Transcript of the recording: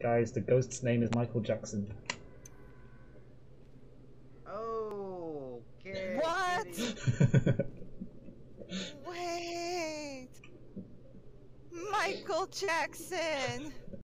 Guys, the ghost's name is Michael Jackson. Okay. What? Wait! Michael Jackson!